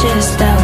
just out